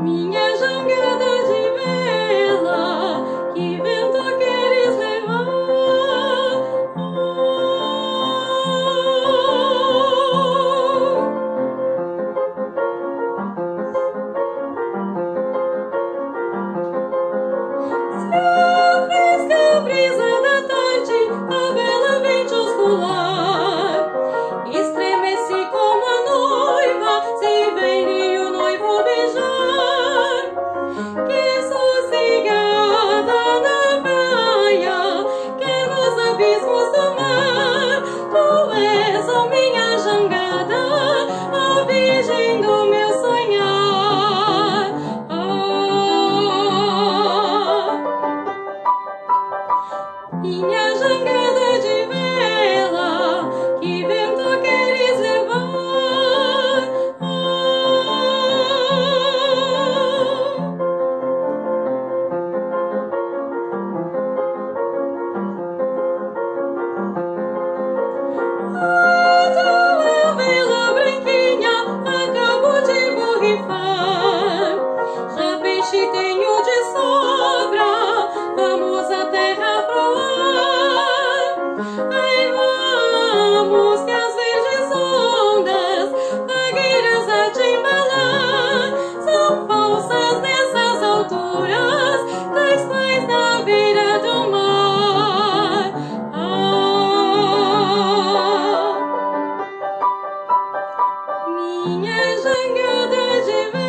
明月年生给自己。Gözün gödeci ve